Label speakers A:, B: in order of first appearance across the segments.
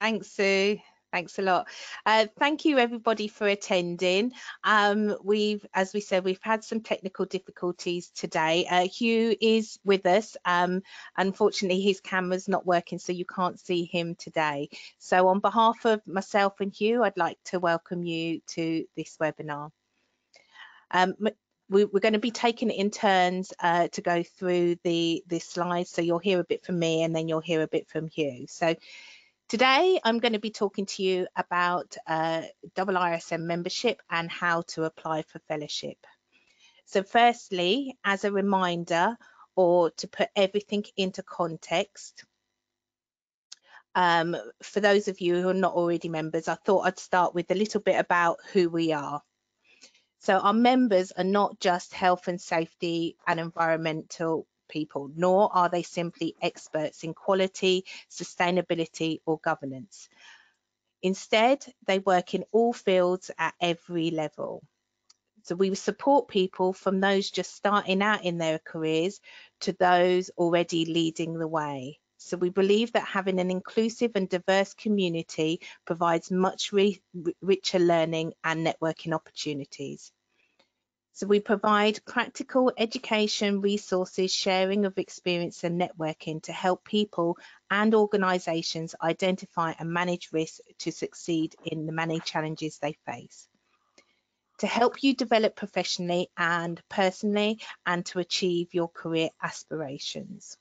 A: Thanks, Sue. Thanks a lot. Uh, thank you everybody for attending. Um, we've, as we said, we've had some technical difficulties today. Uh, Hugh is with us. Um, unfortunately, his camera's not working, so you can't see him today. So on behalf of myself and Hugh, I'd like to welcome you to this webinar. Um, we, are going to be taking it in turns uh, to go through the, the slides. So you'll hear a bit from me and then you'll hear a bit from Hugh. So Today, I'm going to be talking to you about uh, IIRSM membership and how to apply for fellowship. So firstly, as a reminder or to put everything into context, um, for those of you who are not already members, I thought I'd start with a little bit about who we are. So our members are not just health and safety and environmental people, nor are they simply experts in quality, sustainability or governance. Instead, they work in all fields at every level. So we support people from those just starting out in their careers to those already leading the way. So we believe that having an inclusive and diverse community provides much richer learning and networking opportunities. So we provide practical education resources, sharing of experience and networking to help people and organisations identify and manage risk to succeed in the many challenges they face. To help you develop professionally and personally and to achieve your career aspirations.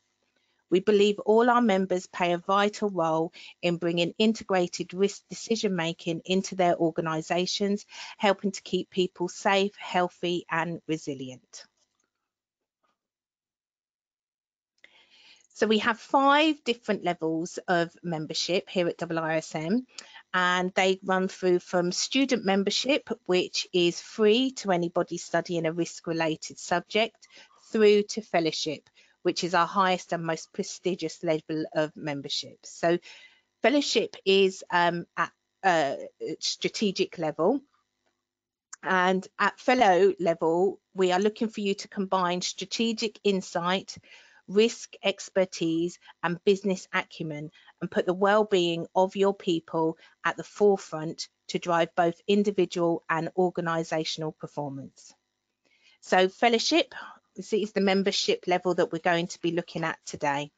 A: We believe all our members play a vital role in bringing integrated risk decision making into their organisations, helping to keep people safe, healthy and resilient. So we have five different levels of membership here at IIRSM and they run through from student membership, which is free to anybody studying a risk related subject, through to fellowship, which is our highest and most prestigious level of membership. So fellowship is um, at a strategic level. And at fellow level, we are looking for you to combine strategic insight, risk expertise, and business acumen and put the well-being of your people at the forefront to drive both individual and organisational performance. So fellowship, this is the membership level that we're going to be looking at today.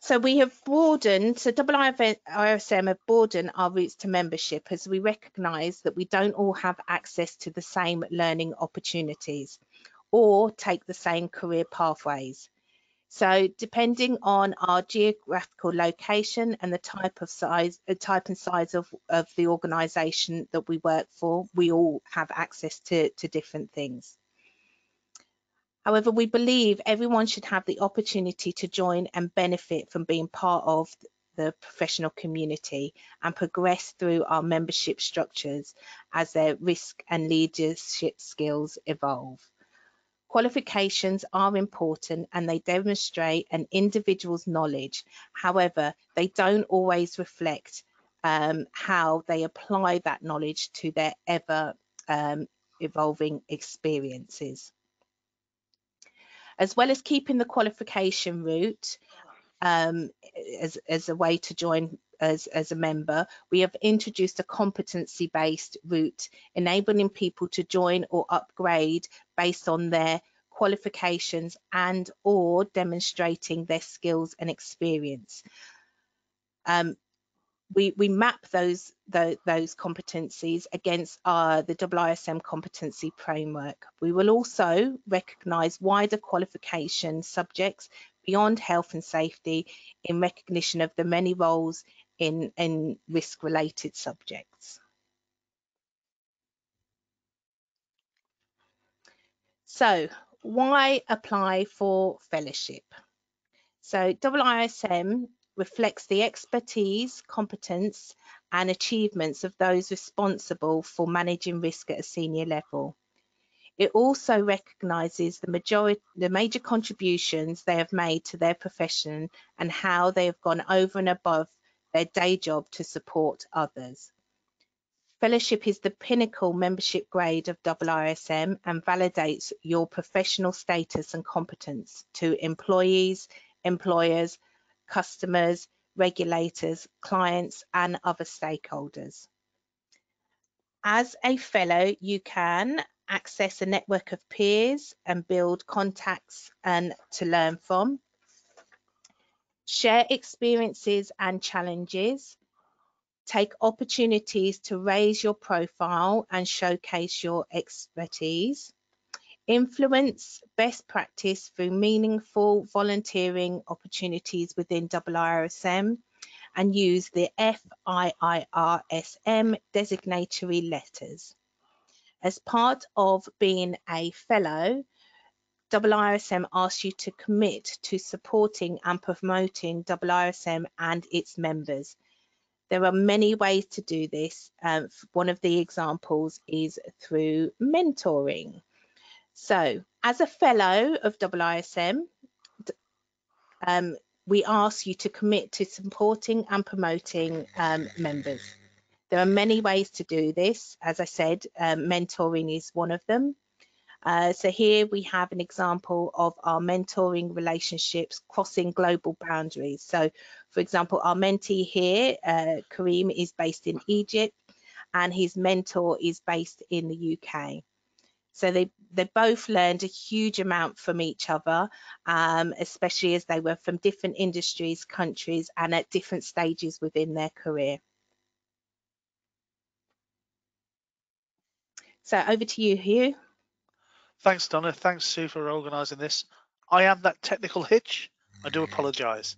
A: So we have broadened, so IIRSM have broadened our routes to membership as we recognise that we don't all have access to the same learning opportunities or take the same career pathways. So depending on our geographical location and the type of size, uh, type and size of, of the organisation that we work for, we all have access to, to different things. However, we believe everyone should have the opportunity to join and benefit from being part of the professional community and progress through our membership structures as their risk and leadership skills evolve. Qualifications are important and they demonstrate an individual's knowledge. However, they don't always reflect um, how they apply that knowledge to their ever um, evolving experiences. As well as keeping the qualification route um, as, as a way to join as, as a member, we have introduced a competency-based route, enabling people to join or upgrade based on their qualifications and or demonstrating their skills and experience. Um, we, we map those, the, those competencies against uh, the IIRSM competency framework. We will also recognise wider qualification subjects beyond health and safety in recognition of the many roles in, in risk-related subjects. So why apply for fellowship? So IIRSM reflects the expertise, competence and achievements of those responsible for managing risk at a senior level. It also recognises the, the major contributions they have made to their profession and how they have gone over and above their day job to support others. Fellowship is the pinnacle membership grade of IIRSM and validates your professional status and competence to employees, employers, customers, regulators, clients, and other stakeholders. As a fellow, you can access a network of peers and build contacts and to learn from, share experiences and challenges, take opportunities to raise your profile and showcase your expertise, influence best practice through meaningful volunteering opportunities within IIRSM, and use the FIIRSM designatory letters. As part of being a fellow, IIRSM asks you to commit to supporting and promoting IIRSM and its members. There are many ways to do this. Um, one of the examples is through mentoring. So as a fellow of IIRSM, um, we ask you to commit to supporting and promoting um, members. There are many ways to do this. As I said, um, mentoring is one of them. Uh, so here we have an example of our mentoring relationships crossing global boundaries. So for example, our mentee here, uh, Kareem, is based in Egypt and his mentor is based in the UK. So they, they both learned a huge amount from each other, um, especially as they were from different industries, countries, and at different stages within their career. So over to you, Hugh.
B: Thanks, Donna. Thanks, Sue, for organising this. I am that technical hitch. I do mm-hmm. apologise.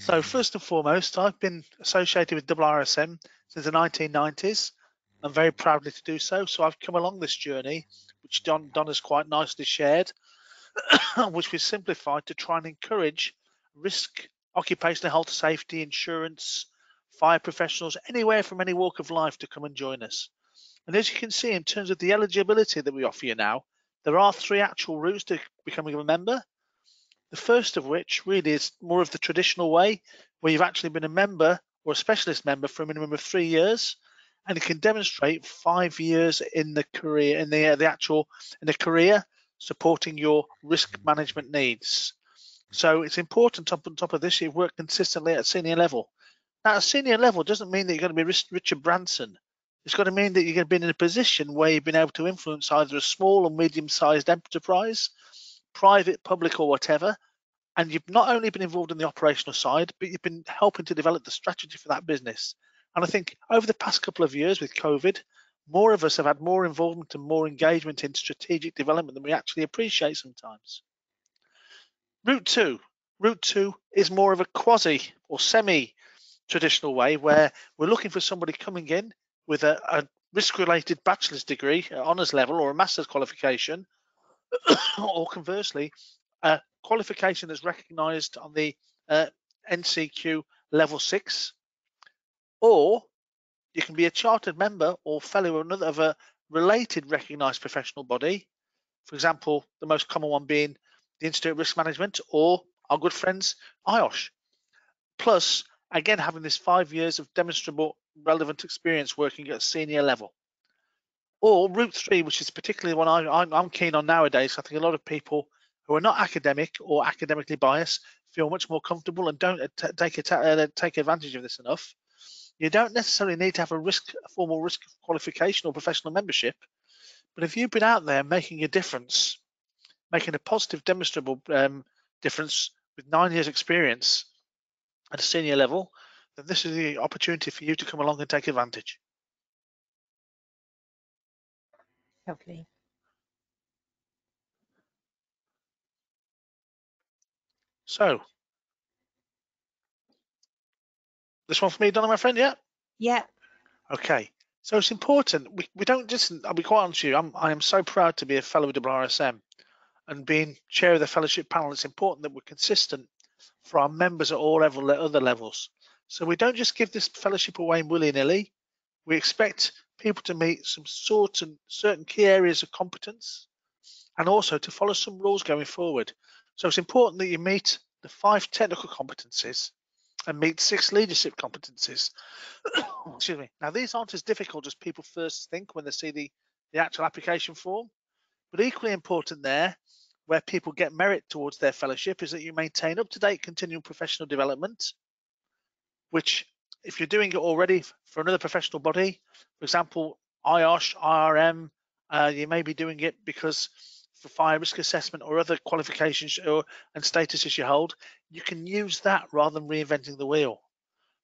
B: So first and foremost, I've been associated with IIRSM since the 1990s. I'm very proudly to do so. So I've come along this journey which Don, Don has quite nicely shared, which we simplified to try and encourage risk, occupational health, safety, insurance, fire professionals, anywhere from any walk of life to come and join us. And as you can see, in terms of the eligibility that we offer you now, there are three actual routes to becoming a member. The first of which really is more of the traditional way, where you've actually been a member or a specialist member for a minimum of three years and it can demonstrate five years in the career in the, uh, the actual in the career supporting your risk management needs. So it's important on top of this you've worked consistently at senior level. Now at senior level doesn't mean that you're going to be richard branson it's got to mean that you're going to be in a position where you've been able to influence either a small or medium-sized enterprise private public or whatever and you've not only been involved in the operational side but you've been helping to develop the strategy for that business and I think over the past couple of years with COVID, more of us have had more involvement and more engagement in strategic development than we actually appreciate sometimes. Route two. Route two is more of a quasi or semi traditional way where we're looking for somebody coming in with a, a risk related bachelor's degree, honours level, or a master's qualification, or conversely, a qualification that's recognised on the uh, NCQ level six or you can be a chartered member or fellow of another of a related recognised professional body. For example, the most common one being the Institute of Risk Management or our good friends IOSH. Plus, again, having this five years of demonstrable relevant experience working at a senior level. Or route three, which is particularly one I, am keen on nowadays. I think a lot of people who are not academic or academically biased feel much more comfortable and don't take, uh, take advantage of this enough. You don't necessarily need to have a risk, a formal risk qualification or professional membership, but if you've been out there making a difference, making a positive, demonstrable um, difference with nine years experience at a senior level, then this is the opportunity for you to come along and take advantage.
A: Lovely.
B: So This one for me, Donna, my friend, yeah?
A: Yeah.
B: Okay. So it's important. We, we don't just, I'll be quite honest with you, I'm, I am so proud to be a fellow of IIRSM and being chair of the fellowship panel. It's important that we're consistent for our members at all level, at other levels. So we don't just give this fellowship away willy-nilly. We expect people to meet some and certain key areas of competence and also to follow some rules going forward. So it's important that you meet the five technical competencies and meet six leadership competencies. Excuse me. Now, these aren't as difficult as people first think when they see the, the actual application form, but equally important there, where people get merit towards their fellowship, is that you maintain up to date continuing professional development, which, if you're doing it already for another professional body, for example, IOSH, IRM, uh, you may be doing it because for fire risk assessment or other qualifications or, and statuses you hold, you can use that rather than reinventing the wheel.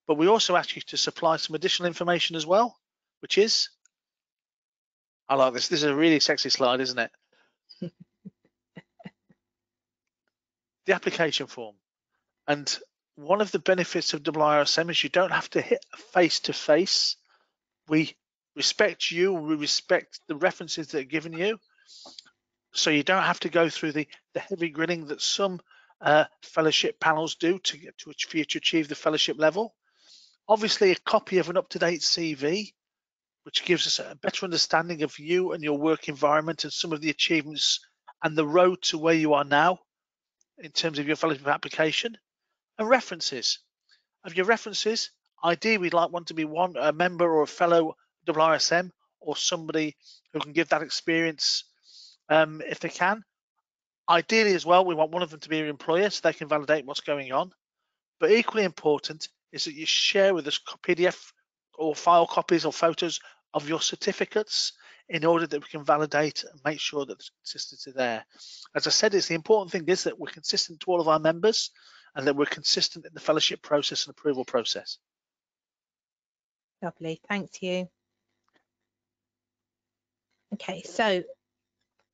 B: But we also ask you to supply some additional information as well, which is, I like this, this is a really sexy slide, isn't it? the application form. And one of the benefits of IIRSM is you don't have to hit face to face. We respect you, we respect the references that are given you so you don't have to go through the, the heavy grilling that some uh, fellowship panels do to get to, to achieve the fellowship level. Obviously, a copy of an up-to-date CV, which gives us a better understanding of you and your work environment and some of the achievements and the road to where you are now in terms of your fellowship application. And references. Of your references, ideally we'd like one to be one a member or a fellow IIRSM or somebody who can give that experience um, if they can. Ideally, as well, we want one of them to be an employer so they can validate what's going on. But equally important is that you share with us PDF or file copies or photos of your certificates in order that we can validate and make sure that the consistency there. As I said, it's the important thing is that we're consistent to all of our members and that we're consistent in the fellowship process and approval process.
A: Lovely, thank you. Okay, so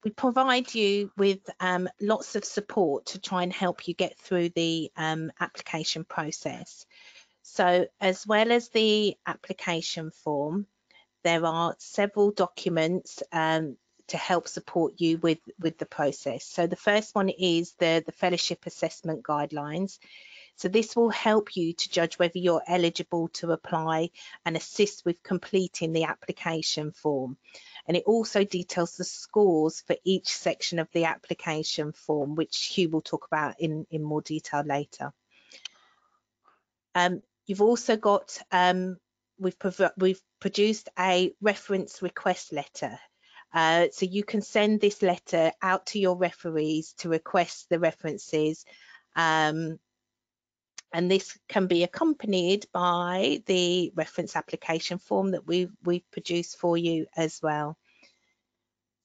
A: we provide you with um, lots of support to try and help you get through the um, application process. So as well as the application form, there are several documents um, to help support you with, with the process. So the first one is the, the fellowship assessment guidelines. So this will help you to judge whether you're eligible to apply and assist with completing the application form. And it also details the scores for each section of the application form, which Hugh will talk about in, in more detail later. Um, you've also got, um, we've, we've produced a reference request letter. Uh, so you can send this letter out to your referees to request the references um, and this can be accompanied by the reference application form that we've, we've produced for you as well.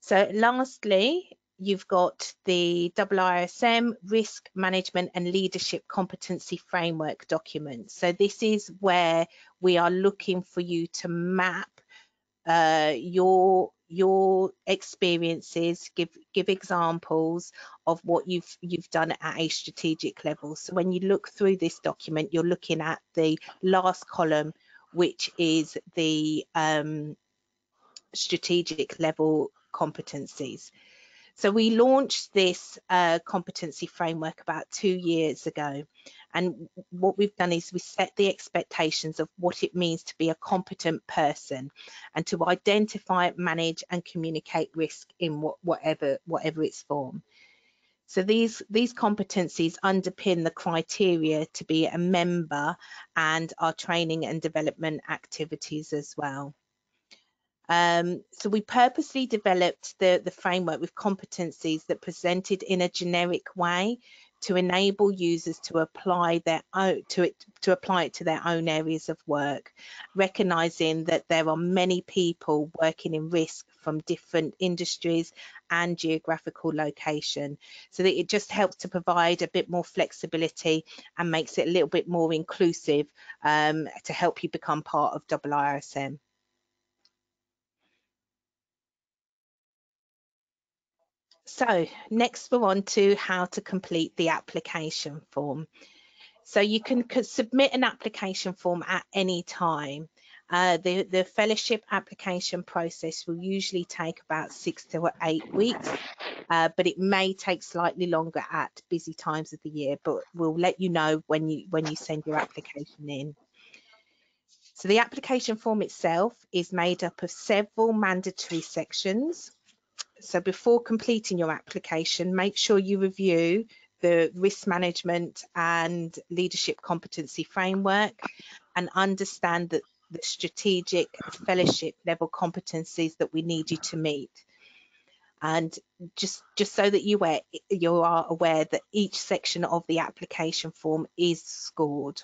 A: So lastly, you've got the IIRSM risk management and leadership competency framework document. So this is where we are looking for you to map uh, your your experiences, give give examples of what you've you've done at a strategic level. So when you look through this document, you're looking at the last column, which is the um, strategic level competencies. So we launched this uh, competency framework about two years ago. And what we've done is we set the expectations of what it means to be a competent person and to identify, manage and communicate risk in what, whatever, whatever its form. So these, these competencies underpin the criteria to be a member and our training and development activities as well. Um, so we purposely developed the, the framework with competencies that presented in a generic way to enable users to apply their own to it to apply it to their own areas of work recognizing that there are many people working in risk from different industries and geographical location so that it just helps to provide a bit more flexibility and makes it a little bit more inclusive um, to help you become part of IIRSM. So next we're on to how to complete the application form. So you can submit an application form at any time. Uh, the, the fellowship application process will usually take about six to eight weeks, uh, but it may take slightly longer at busy times of the year, but we'll let you know when you when you send your application in. So the application form itself is made up of several mandatory sections so before completing your application, make sure you review the risk management and leadership competency framework and understand that the strategic fellowship level competencies that we need you to meet. And just just so that you are you are aware that each section of the application form is scored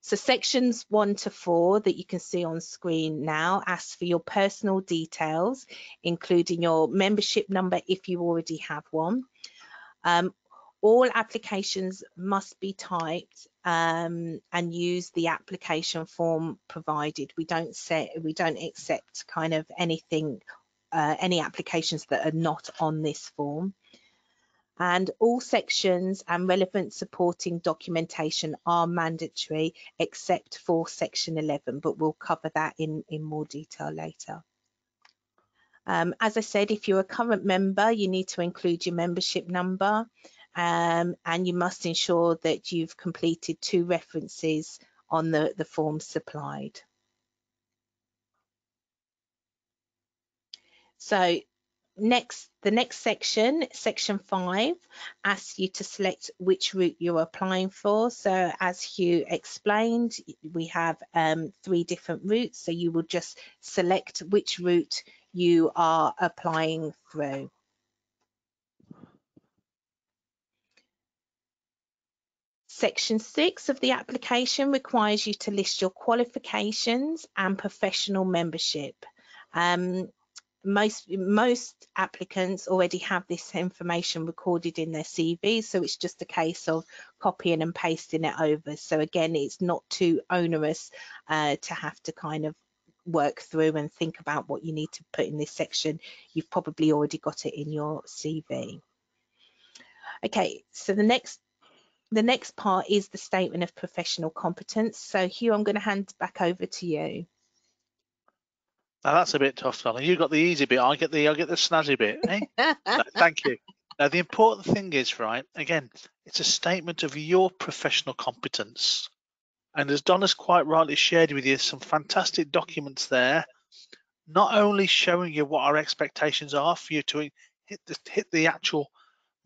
A: so sections one to four that you can see on screen now ask for your personal details including your membership number if you already have one um, all applications must be typed um, and use the application form provided. We don't set, we don't accept kind of anything, uh, any applications that are not on this form. And all sections and relevant supporting documentation are mandatory except for section 11, but we'll cover that in, in more detail later. Um, as I said, if you're a current member, you need to include your membership number um, and you must ensure that you've completed two references on the, the form supplied. So next, the next section, section five, asks you to select which route you're applying for. So as Hugh explained, we have um, three different routes. So you will just select which route you are applying through. Section 6 of the application requires you to list your qualifications and professional membership. Um, most most applicants already have this information recorded in their CV, so it's just a case of copying and pasting it over. So again, it's not too onerous uh, to have to kind of work through and think about what you need to put in this section. You've probably already got it in your CV. Okay, so the next the next part is the statement of professional competence. So Hugh, I'm going to hand back over to you.
B: Now that's a bit tough, Donna. You got the easy bit. I get the I get the snazzy bit. Eh? no, thank you. Now the important thing is, right? Again, it's a statement of your professional competence, and as Donna's quite rightly shared with you, some fantastic documents there, not only showing you what our expectations are for you to hit the hit the actual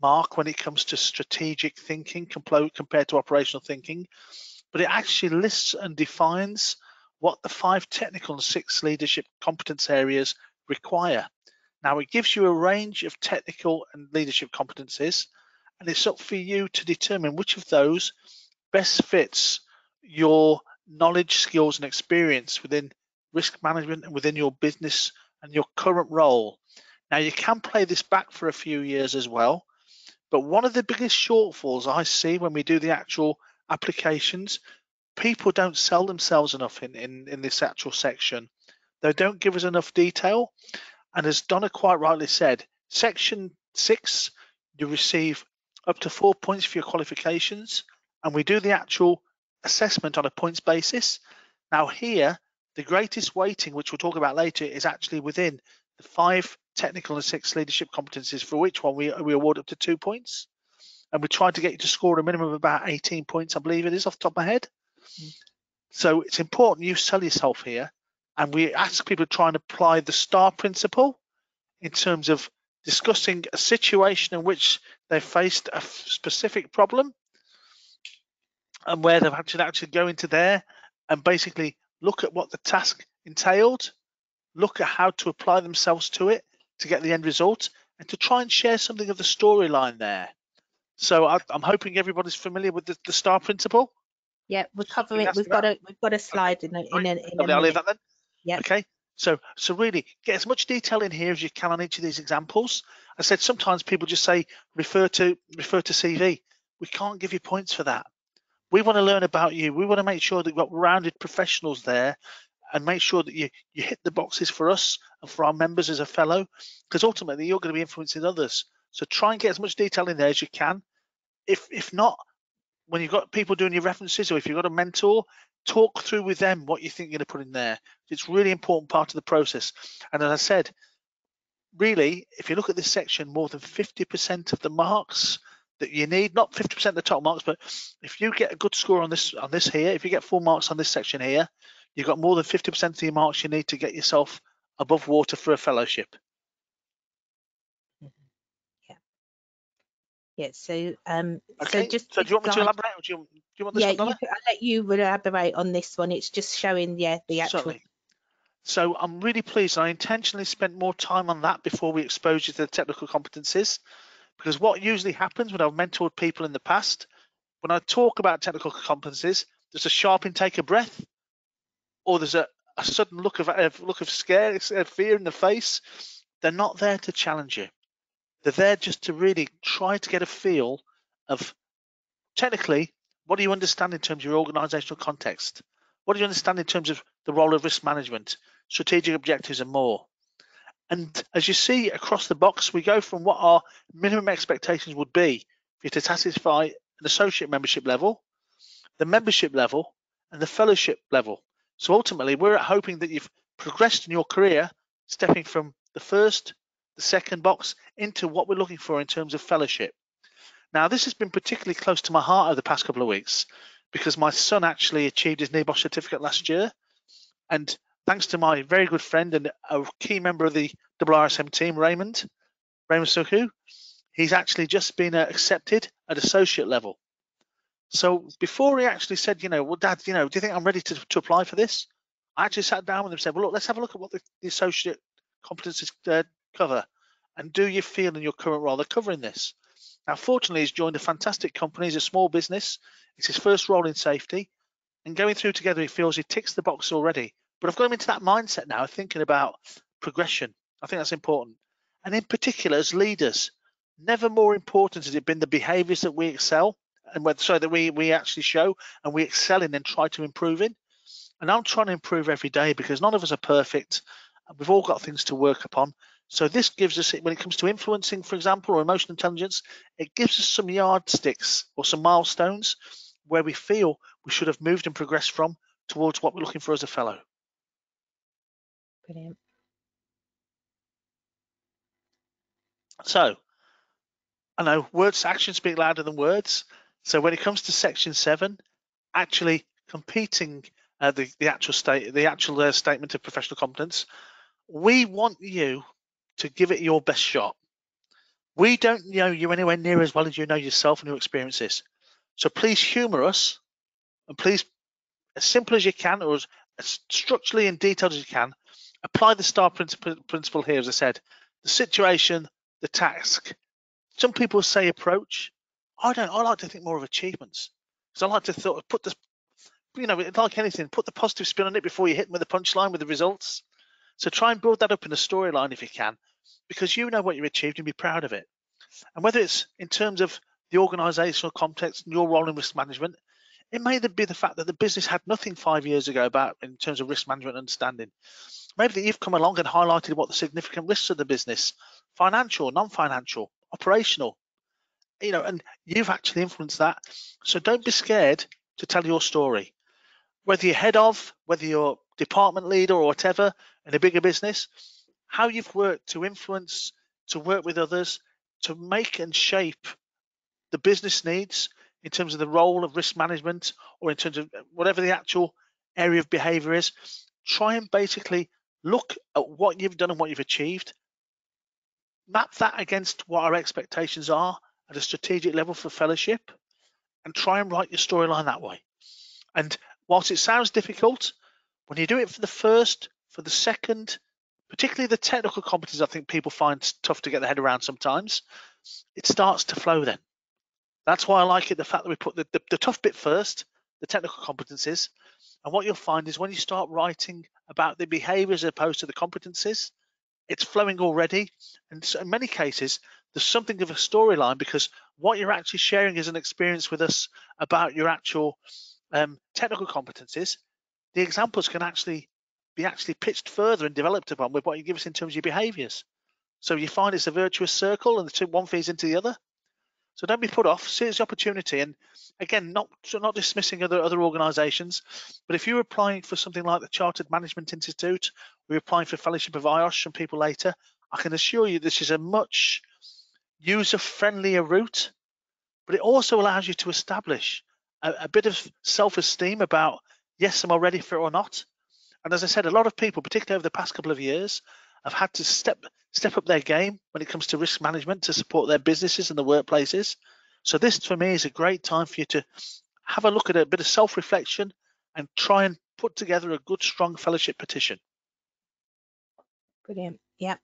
B: mark when it comes to strategic thinking compared to operational thinking, but it actually lists and defines what the five technical and six leadership competence areas require. Now, it gives you a range of technical and leadership competencies, and it's up for you to determine which of those best fits your knowledge, skills, and experience within risk management and within your business and your current role. Now, you can play this back for a few years as well, but one of the biggest shortfalls I see when we do the actual applications, people don't sell themselves enough in, in, in this actual section. They don't give us enough detail. And as Donna quite rightly said, section six, you receive up to four points for your qualifications. And we do the actual assessment on a points basis. Now here, the greatest weighting, which we'll talk about later, is actually within the five technical and six leadership competencies for which one we, we award up to two points. And we try to get you to score a minimum of about 18 points, I believe it is off the top of my head. So it's important you sell yourself here. And we ask people to try and apply the STAR principle in terms of discussing a situation in which they faced a specific problem and where they've had to actually go into there and basically look at what the task entailed, look at how to apply themselves to it, to get the end result and to try and share something of the storyline there. So I, am hoping everybody's familiar with the, the star principle.
A: Yeah, we're covering. We've got a we've got a slide in a, in a, in
B: a I'll leave that then. Yeah. Okay. So so really get as much detail in here as you can on each of these examples. I said sometimes people just say refer to refer to CV. We can't give you points for that. We want to learn about you. We want to make sure that we've got rounded professionals there and make sure that you, you hit the boxes for us and for our members as a fellow, because ultimately you're going to be influencing others. So try and get as much detail in there as you can. If if not, when you've got people doing your references or if you've got a mentor, talk through with them what you think you're going to put in there. It's really important part of the process. And as I said, really, if you look at this section, more than 50% of the marks that you need, not 50% of the top marks, but if you get a good score on this on this here, if you get full marks on this section here, You've got more than 50% of the marks you need to get yourself above water for a fellowship.
A: Yeah. Yeah, so um,
B: Okay.
A: so just
B: So do you want me to elaborate? Or do you, do you want this
A: yeah,
B: one, Donna?
A: I'll let you elaborate on this one. It's just showing, yeah, the actual.
B: Certainly. So I'm really pleased. I intentionally spent more time on that before we exposed you to the technical competencies, because what usually happens when I've mentored people in the past, when I talk about technical competencies, there's a sharp intake of breath, or there's a, a sudden look of a look of scare, uh, fear in the face. They're not there to challenge you. They're there just to really try to get a feel of technically what do you understand in terms of your organizational context? What do you understand in terms of the role of risk management, strategic objectives, and more? And as you see across the box, we go from what our minimum expectations would be for you to satisfy an associate membership level, the membership level, and the fellowship level. So ultimately, we're hoping that you've progressed in your career, stepping from the first, the second box into what we're looking for in terms of fellowship. Now, this has been particularly close to my heart over the past couple of weeks because my son actually achieved his NEBOSH certificate last year. And thanks to my very good friend and a key member of the IIRSM team, Raymond, Raymond Suku, he's actually just been uh, accepted at associate level. So before he actually said, you know, well, Dad, you know, do you think I'm ready to, to apply for this? I actually sat down with him and said, well, look, let's have a look at what the, the associate competencies uh, cover. And do you feel in your current role they're covering this? Now, fortunately, he's joined a fantastic company. He's a small business. It's his first role in safety. And going through together, he feels he ticks the box already. But I've got him into that mindset now, thinking about progression. I think that's important. And in particular, as leaders, never more important has it been the behaviors that we excel and whether so that we we actually show and we excel in and try to improve in. And I'm trying to improve every day because none of us are perfect. We've all got things to work upon. So this gives us, when it comes to influencing, for example, or emotional intelligence, it gives us some yardsticks or some milestones where we feel we should have moved and progressed from towards what we're looking for as a fellow.
A: Brilliant.
B: So, I know words, actions speak louder than words. So when it comes to section seven, actually competing uh, the the actual state, the actual uh, statement of professional competence, we want you to give it your best shot. We don't know you anywhere near as well as you know yourself and your experiences. So please humour us, and please, as simple as you can, or as, as structurally and detailed as you can, apply the STAR principle, here. As I said, the situation, the task. Some people say approach. I don't. I like to think more of achievements because I like to thought, put the, you know, like anything, put the positive spin on it before you hit them with the punchline with the results. So try and build that up in a storyline if you can, because you know what you've achieved and be proud of it. And whether it's in terms of the organisational context and your role in risk management, it may be the fact that the business had nothing five years ago about in terms of risk management understanding. Maybe that you've come along and highlighted what the significant risks of the business, financial, non-financial, operational, you know, and you've actually influenced that. So don't be scared to tell your story. Whether you're head of, whether you're department leader or whatever in a bigger business, how you've worked to influence, to work with others, to make and shape the business needs in terms of the role of risk management or in terms of whatever the actual area of behavior is. Try and basically look at what you've done and what you've achieved, map that against what our expectations are at a strategic level for fellowship, and try and write your storyline that way. And whilst it sounds difficult, when you do it for the first, for the second, particularly the technical competence, I think people find tough to get their head around sometimes, it starts to flow then. That's why I like it, the fact that we put the, the, the tough bit first, the technical competencies. And what you'll find is when you start writing about the behaviors as opposed to the competencies, it's flowing already. And so in many cases, there's something of a storyline because what you're actually sharing is an experience with us about your actual um, technical competencies. The examples can actually be actually pitched further and developed upon with what you give us in terms of your behaviors. So you find it's a virtuous circle and the two, one feeds into the other. So don't be put off. See the opportunity. And again, not not dismissing other other organisations, but if you're applying for something like the Chartered Management Institute, we're applying for Fellowship of IOSH and people later, I can assure you this is a much user-friendlier route, but it also allows you to establish a, a bit of self-esteem about yes, am I ready for it or not? And as I said, a lot of people, particularly over the past couple of years, have had to step step up their game when it comes to risk management to support their businesses and the workplaces. So this for me is a great time for you to have a look at a bit of self-reflection and try and put together a good strong fellowship petition.
A: Brilliant. Yeah.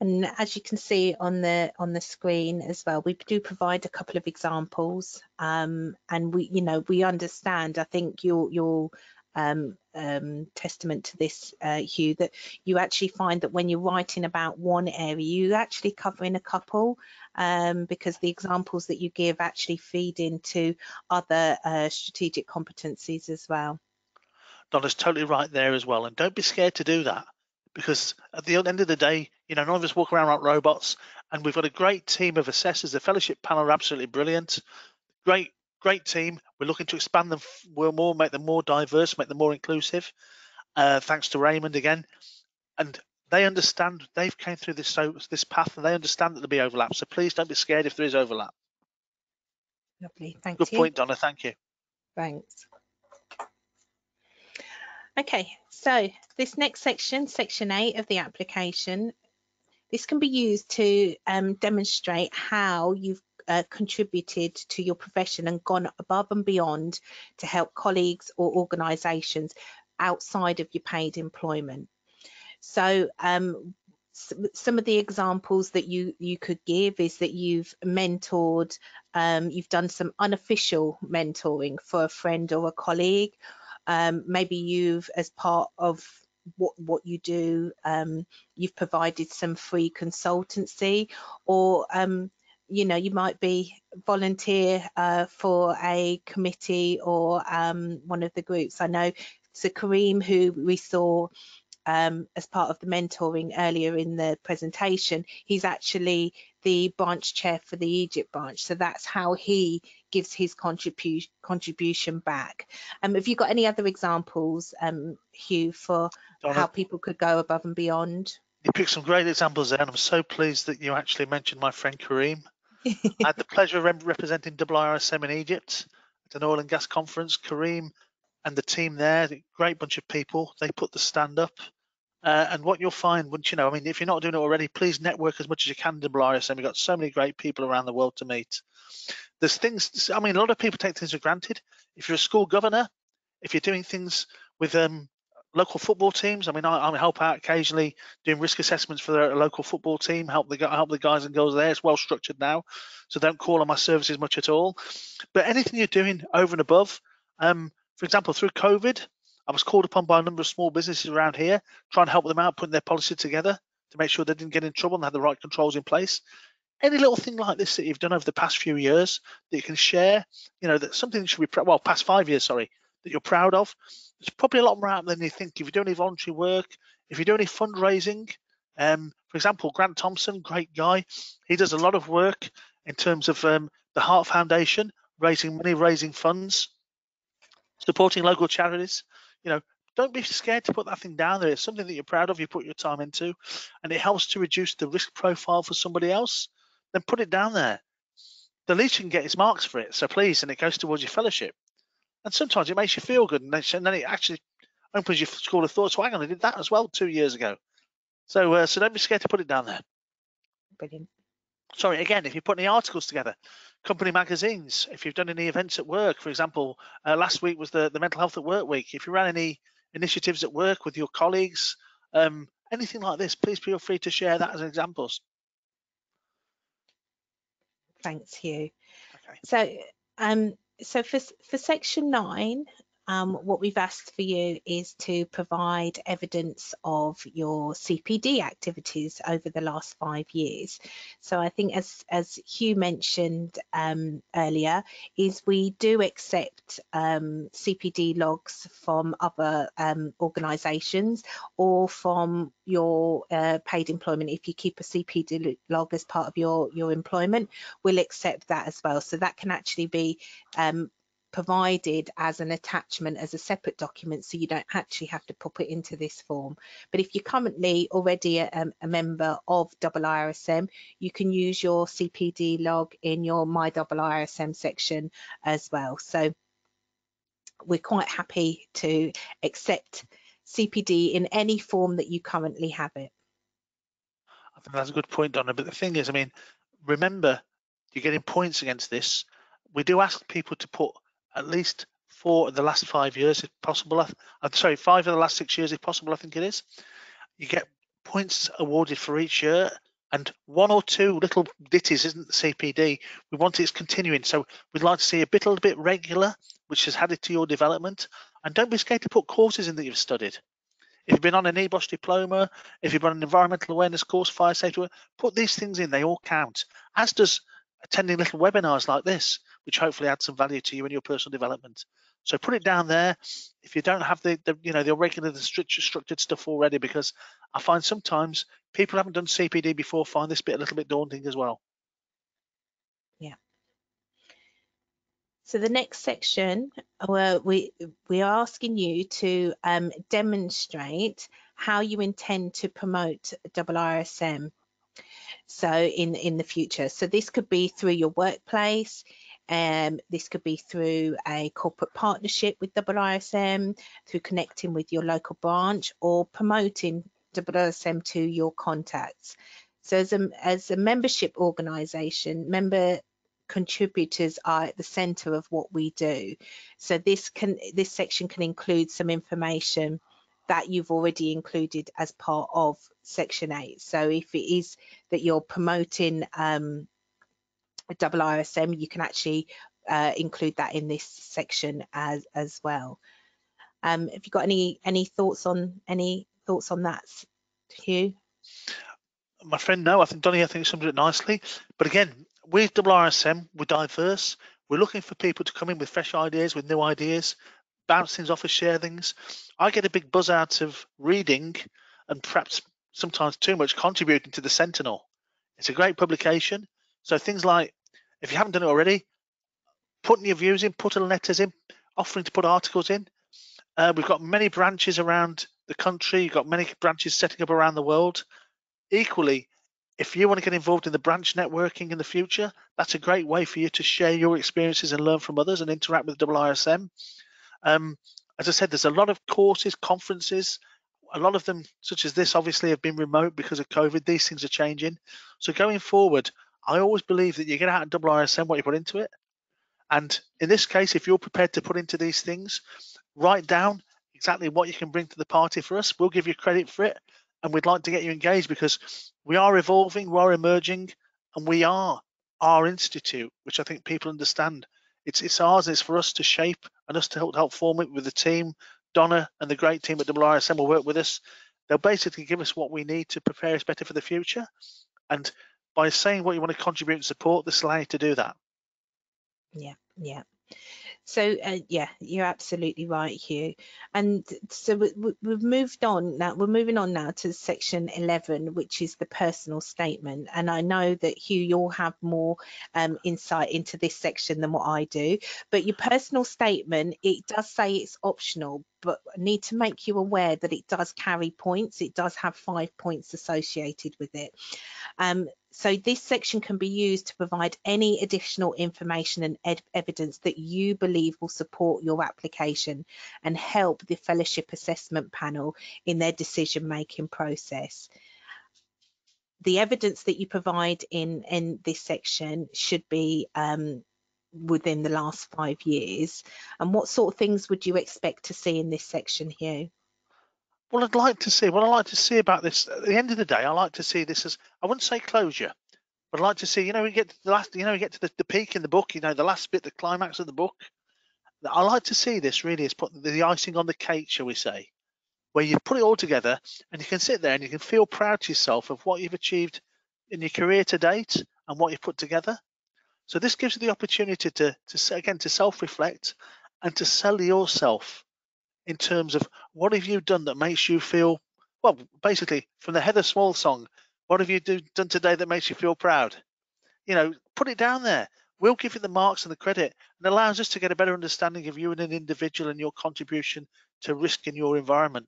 A: And as you can see on the on the screen as well, we do provide a couple of examples. Um, and we, you know, we understand. I think your your um, um, testament to this, uh, Hugh, that you actually find that when you're writing about one area, you actually cover in a couple um, because the examples that you give actually feed into other uh, strategic competencies as well.
B: Donna's totally right there as well. And don't be scared to do that because at the end of the day, you know, none of us walk around like robots, and we've got a great team of assessors. The fellowship panel are absolutely brilliant. Great, great team. We're looking to expand them more, make them more diverse, make them more inclusive. Uh, thanks to Raymond again, and they understand. They've came through this so this path, and they understand that there'll be overlap. So please don't be scared if there is overlap.
A: Lovely, thank
B: Good
A: you.
B: Good point, Donna. Thank you.
A: Thanks. Okay, so this next section, section eight of the application, this can be used to um, demonstrate how you've uh, contributed to your profession and gone above and beyond to help colleagues or organisations outside of your paid employment. So um, some of the examples that you you could give is that you've mentored, um, you've done some unofficial mentoring for a friend or a colleague, um, maybe you've, as part of what what you do, um, you've provided some free consultancy, or um, you know you might be volunteer uh, for a committee or um, one of the groups. I know so Kareem, who we saw um, as part of the mentoring earlier in the presentation, he's actually the branch chair for the Egypt branch. So that's how he gives his contribu contribution back. Um, have you got any other examples, um, Hugh, for how people could go above and beyond?
B: You picked some great examples there, and I'm so pleased that you actually mentioned my friend Kareem. I had the pleasure of representing IIRSM in Egypt at an oil and gas conference. Kareem and the team there, great bunch of people. They put the stand up. Uh, and what you'll find once you know, I mean, if you're not doing it already, please network as much as you can in IIRSM. We've got so many great people around the world to meet. There's things, I mean, a lot of people take things for granted. If you're a school governor, if you're doing things with um, local football teams, I mean, I, I, help out occasionally doing risk assessments for the local football team, help the help the guys and girls there. It's well structured now, so don't call on my services much at all. But anything you're doing over and above, um, for example, through COVID, I was called upon by a number of small businesses around here, trying to help them out, putting their policy together to make sure they didn't get in trouble and had the right controls in place. Any little thing like this that you've done over the past few years that you can share, you know, that something should be well, past five years, sorry, that you're proud of. There's probably a lot more out there than you think. If you do any voluntary work, if you do any fundraising, um, for example, Grant Thompson, great guy, he does a lot of work in terms of um, the Heart Foundation, raising money, raising funds, supporting local charities you know, don't be scared to put that thing down there. It's something that you're proud of, you put your time into, and it helps to reduce the risk profile for somebody else. Then put it down there. The least you can get is marks for it. So please, and it goes towards your fellowship. And sometimes it makes you feel good, and then it actually opens your school of thoughts. So hang on, I did that as well two years ago. So, uh, so don't be scared to put it down there.
A: Brilliant.
B: Sorry, again, if you put any articles together, company magazines, if you've done any events at work, for example, uh, last week was the, the Mental Health at Work Week. If you ran any initiatives at work with your colleagues, um, anything like this, please feel free to share that as examples.
A: Thanks, Hugh. Okay. So, um, so for, for section nine, um, what we've asked for you is to provide evidence of your CPD activities over the last five years. So I think as, as Hugh mentioned um, earlier, is we do accept um, CPD logs from other um, organisations or from your uh, paid employment. If you keep a CPD log as part of your, your employment, we'll accept that as well. So that can actually be um, provided as an attachment as a separate document so you don't actually have to pop it into this form but if you're currently already a, um, a member of IIRSM you can use your CPD log in your my IIRSM section as well so we're quite happy to accept CPD in any form that you currently have it I
B: think that's a good point, Donna. But the thing is, I mean, remember, you're getting points against this. We do ask people to put at least four of the last five years, if possible. I'm uh, sorry, five of the last six years, if possible. I think it is. You get points awarded for each year, and one or two little ditties isn't the CPD. We want it's continuing, so we'd like to see a bit, a little bit regular, which has added to your development. And don't be scared to put courses in that you've studied. If you've been on an NEBOSH diploma, if you've got an environmental awareness course, fire safety, put these things in, they all count, as does attending little webinars like this, which hopefully adds some value to you in your personal development. So put it down there if you don't have the, the you know the regular the structured, structured stuff already, because I find sometimes people haven't done CPD before find this bit a little bit daunting as well.
A: Yeah. So the next section, where we we are asking you to um, demonstrate how you intend to promote IIRSM. So in in the future, so this could be through your workplace. Um, this could be through a corporate partnership with IIRSM, through connecting with your local branch, or promoting IIRSM to your contacts. So as a, as a membership organisation, member contributors are at the center of what we do. So this can this section can include some information that you've already included as part of section 8 so if it is that you're promoting um, double IRSM you can actually uh, include that in this section as as well um, have you got any any thoughts on any thoughts on that Hugh
B: my friend no I think Donna I think summed it nicely but again with RSM, we're diverse. We're looking for people to come in with fresh ideas, with new ideas, bounce things off and share things. I get a big buzz out of reading and perhaps sometimes too much contributing to the Sentinel. It's a great publication. So things like, if you haven't done it already, putting your views in, putting letters in, offering to put articles in. Uh, we've got many branches around the country. You've got many branches setting up around the world. Equally, if you want to get involved in the branch networking in the future, that's a great way for you to share your experiences and learn from others and interact with IIRSM. Um, as I said, there's a lot of courses, conferences, a lot of them, such as this, obviously have been remote because of COVID. These things are changing. So going forward, I always believe that you get out of IIRSM what you put into it. And in this case, if you're prepared to put into these things, write down exactly what you can bring to the party for us. We'll give you credit for it and we'd like to get you engaged because we are evolving, we are emerging, and we are our institute, which I think people understand. It's it's ours, and it's for us to shape and us to help help form it with the team. Donna and the great team at IIRSM will work with us. They'll basically give us what we need to prepare us better for the future. And by saying what you want to contribute and support, this allows you to do that.
A: Yeah, yeah. So uh, yeah, you're absolutely right, Hugh. And so we, have moved on now. We're moving on now to section 11, which is the personal statement. And I know that Hugh, you'll have more um, insight into this section than what I do. But your personal statement, it does say it's optional, but I need to make you aware that it does carry points. It does have five points associated with it. Um, so this section can be used to provide any additional information and evidence that you believe will support your application and help the fellowship assessment panel in their decision making process. The evidence that you provide in, in this section should be um, within the last five years. And what sort of things would you expect to see in this section here?
B: Well, I'd like to see what I like to see about this. At the end of the day, I like to see this as I wouldn't say closure, but I'd like to see. You know, we get to the last. You know, we get to the, the peak in the book. You know, the last bit, the climax of the book. I like to see this really as put the icing on the cake, shall we say, where you put it all together and you can sit there and you can feel proud to yourself of what you've achieved in your career to date and what you've put together. So this gives you the opportunity to, to again to self-reflect and to sell yourself in terms of what have you done that makes you feel well basically from the Heather Small song what have you do, done today that makes you feel proud? You know put it down there. We'll give you the marks and the credit and allows us to get a better understanding of you and an individual and your contribution to risk in your environment.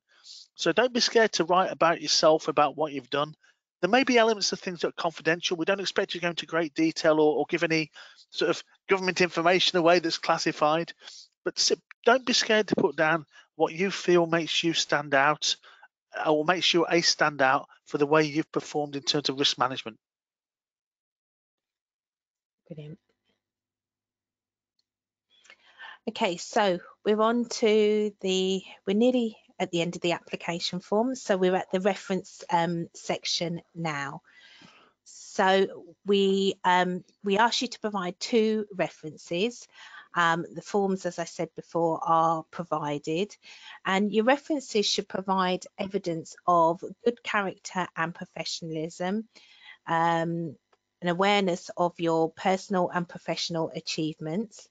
B: So don't be scared to write about yourself about what you've done. There may be elements of things that are confidential. We don't expect you to go into great detail or, or give any sort of government information away that's classified. But don't be scared to put down what you feel makes you stand out uh, or makes you a standout for the way you've performed in terms of risk management.
A: Brilliant. Okay, so we're on to the, we're nearly at the end of the application form. So we're at the reference um, section now. So we um, we ask you to provide two references. Um, the forms, as I said before, are provided, and your references should provide evidence of good character and professionalism, um, an awareness of your personal and professional achievements,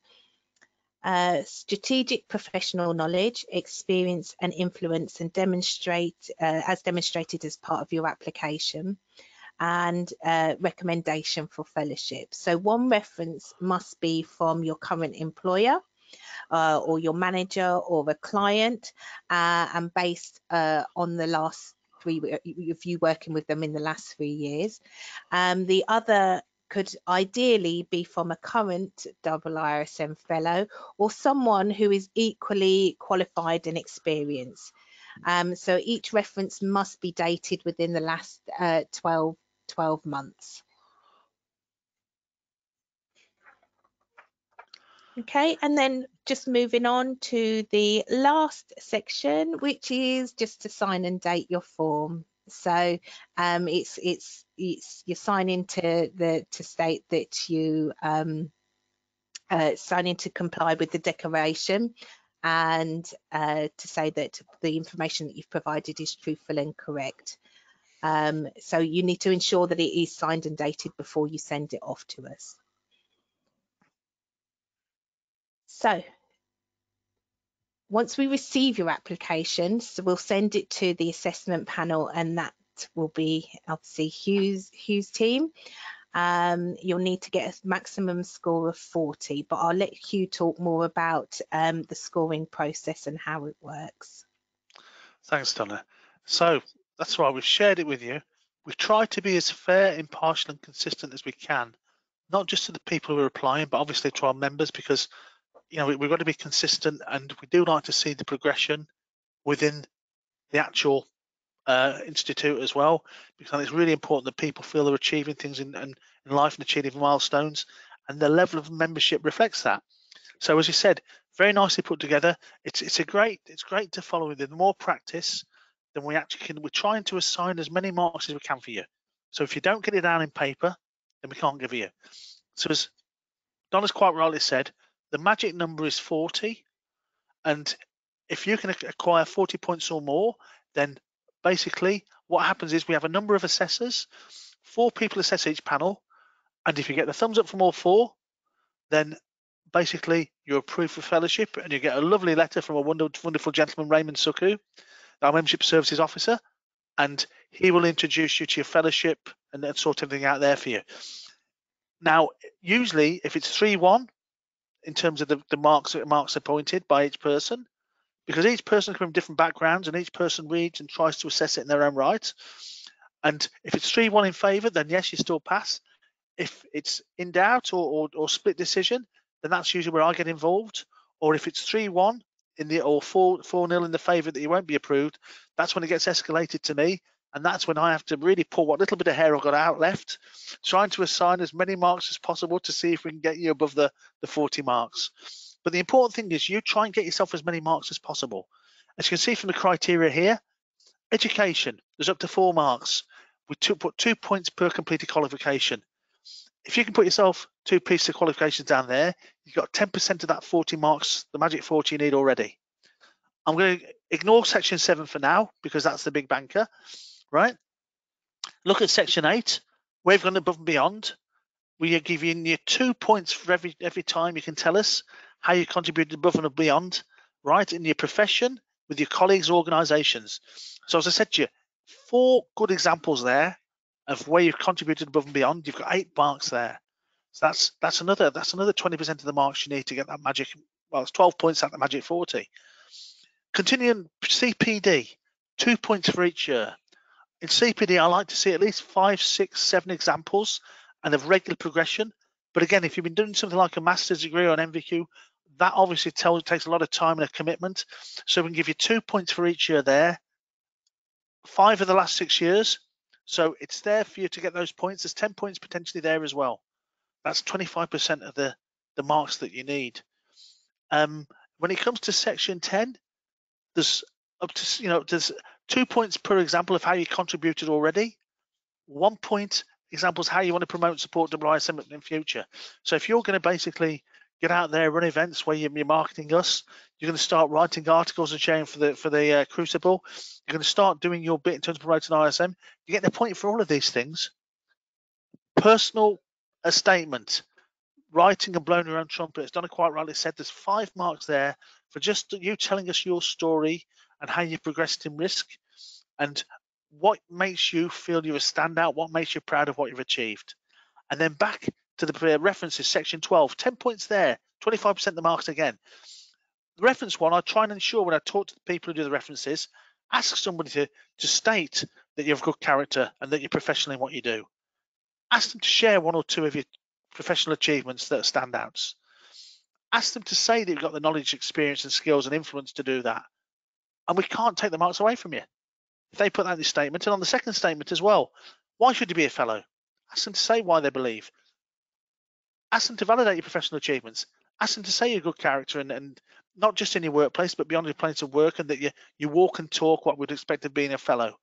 A: uh, strategic professional knowledge, experience and influence and demonstrate uh, as demonstrated as part of your application and uh, recommendation for fellowship. So one reference must be from your current employer uh, or your manager or a client uh, and based uh, on the last three, if you working with them in the last three years. Um, the other could ideally be from a current double IRSM fellow or someone who is equally qualified and experienced. Um, so each reference must be dated within the last uh, 12, 12 months. Okay, and then just moving on to the last section, which is just to sign and date your form. So um, it's it's it's you're signing to the to state that you um, uh, signing to comply with the declaration and uh, to say that the information that you've provided is truthful and correct. Um, so you need to ensure that it is signed and dated before you send it off to us. So once we receive your application, so we'll send it to the assessment panel and that will be obviously Hugh's, team. Um, you'll need to get a maximum score of 40, but I'll let Hugh talk more about um, the scoring process and how it works.
B: Thanks, Donna. So that's why we've shared it with you. We try to be as fair, impartial and consistent as we can, not just to the people who are applying, but obviously to our members because you know, we, have got to be consistent and we do like to see the progression within the actual uh, institute as well, because it's really important that people feel they're achieving things in, in, in life and achieving milestones, and the level of membership reflects that. So as you said, very nicely put together. It's it's a great it's great to follow with. The more practice, then we actually can. We're trying to assign as many marks as we can for you. So if you don't get it down in paper, then we can't give it you. So as Donna's quite rightly said, the magic number is 40. And if you can acquire 40 points or more, then basically what happens is we have a number of assessors, four people assess each panel. And if you get the thumbs up from all four, then basically you're approved for fellowship and you get a lovely letter from a wonderful gentleman, Raymond Suku, our membership services officer, and he will introduce you to your fellowship and, and sort everything out there for you. Now, usually if it's 3-1, in terms of the, the marks marks appointed by each person because each person comes from different backgrounds and each person reads and tries to assess it in their own right. And if it's 3-1 in favour, then yes, you still pass. If it's in doubt or, or, or split decision, then that's usually where I get involved. Or if it's 3-1 in the or 4-4-0 in the favour that you won't be approved, that's when it gets escalated to me and that's when I have to really pull what little bit of hair I've got out left, trying to assign as many marks as possible to see if we can get you above the, the 40 marks. But the important thing is you try and get yourself as many marks as possible. As you can see from the criteria here, education, there's up to four marks. We put two points per completed qualification. If you can put yourself two pieces of qualifications down there, you've got 10% of that 40 marks, the magic 40 you need already. I'm going to ignore section seven for now because that's the big banker right? Look at section eight. We've gone above and beyond. We are giving you two points for every every time you can tell us how you contributed above and beyond, right? In your profession, with your colleagues, organisations. So as I said to you, four good examples there of where you've contributed above and beyond. You've got eight marks there. So that's that's another that's another 20% of the marks you need to get that magic. Well, it's 12 points at the magic 40. Continuing CPD, two points for each year in CPD, I like to see at least five, six, seven examples and of regular progression. But again, if you've been doing something like a master's degree or an NVQ, that obviously tells, takes a lot of time and a commitment. So we can give you two points for each year there. five of the last six years. So it's there for you to get those points. There's 10 points potentially there as well. That's 25% of the, the marks that you need. Um, when it comes to section 10, there's up to, you know, there's two points per example of how you contributed already. One point examples how you want to promote support IIRSM in future. So if you're going to basically get out there, run events where you're, marketing us, you're going to start writing articles and sharing for the for the uh, Crucible. You're going to start doing your bit in terms of promoting IIRSM. You get the point for all of these things. Personal a statement, writing and blowing your own trumpet. As Donna quite rightly said, there's five marks there for just you telling us your story and how you progressed in risk and what makes you feel you're a standout, what makes you proud of what you've achieved. And then back to the references, section 12, 10 points there, 25% of the marks again. The reference one, I try and ensure when I talk to the people who do the references, ask somebody to, to state that you have good character and that you're professional in what you do. Ask them to share one or two of your professional achievements that are standouts. Ask them to say that you've got the knowledge, experience, and skills and influence to do that. And we can't take the marks away from you. If they put that in the statement, and on the second statement as well, why should you be a fellow? Ask them to say why they believe. Ask them to validate your professional achievements. Ask them to say you're a good character and, and not just in your workplace, but beyond your place of work, and that you, you walk and talk what we'd expect of being a fellow.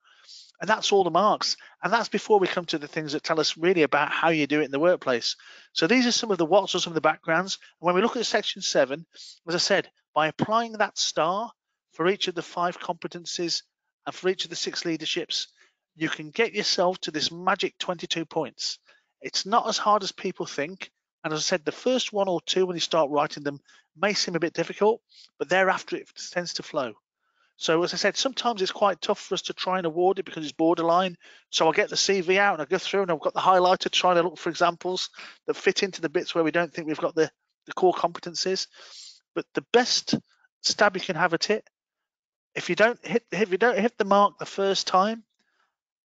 B: And that's all the marks. And that's before we come to the things that tell us really about how you do it in the workplace. So these are some of the what's or some of the backgrounds. And when we look at section seven, as I said, by applying that star for each of the five competencies and for each of the six leaderships, you can get yourself to this magic 22 points. It's not as hard as people think. And as I said, the first one or two when you start writing them may seem a bit difficult, but thereafter it tends to flow. So as I said, sometimes it's quite tough for us to try and award it because it's borderline. So I'll get the CV out and I go through and I've got the highlighter trying to look for examples that fit into the bits where we don't think we've got the, the core competencies. But the best stab you can have at it, if you don't hit if you don't hit the mark the first time,